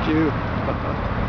球良かった